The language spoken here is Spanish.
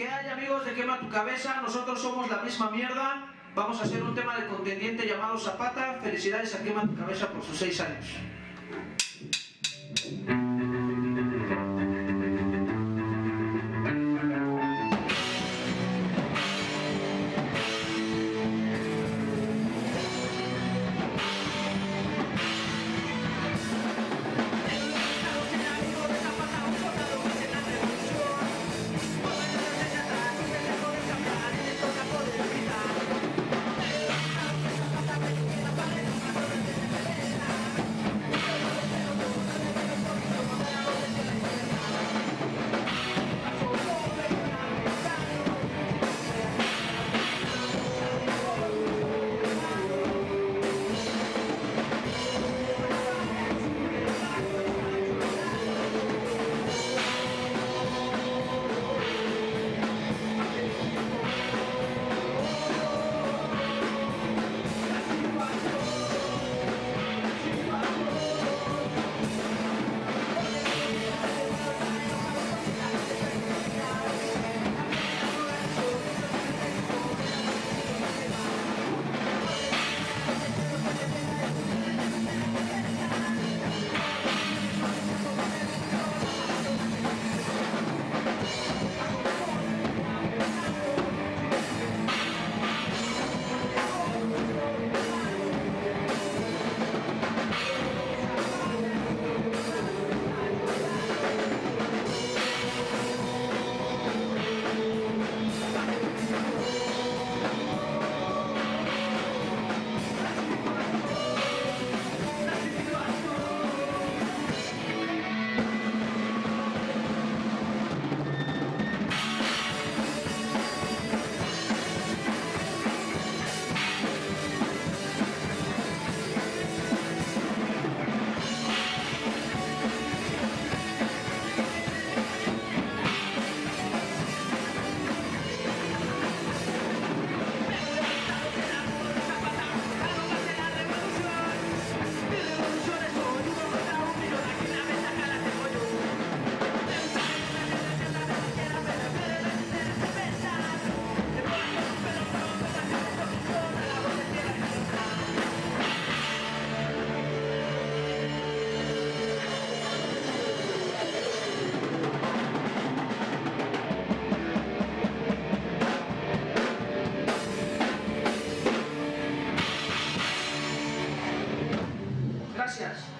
¿Qué hay amigos de Quema tu Cabeza? Nosotros somos la misma mierda. Vamos a hacer un tema de contendiente llamado Zapata. Felicidades a Quema tu Cabeza por sus seis años. Gracias.